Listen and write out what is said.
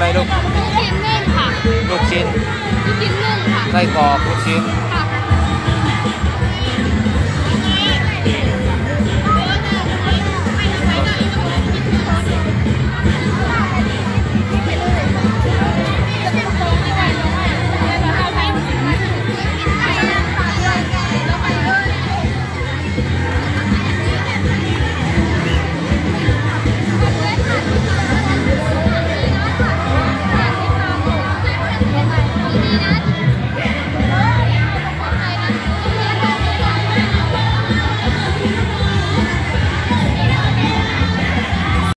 อะไรลูก ลูกชิ้นนึ่งค่ะ ลูกชิ้น ลูกชิ้นนึ่งค่ะ ไส้กรอกลูกชิ้นค่ะ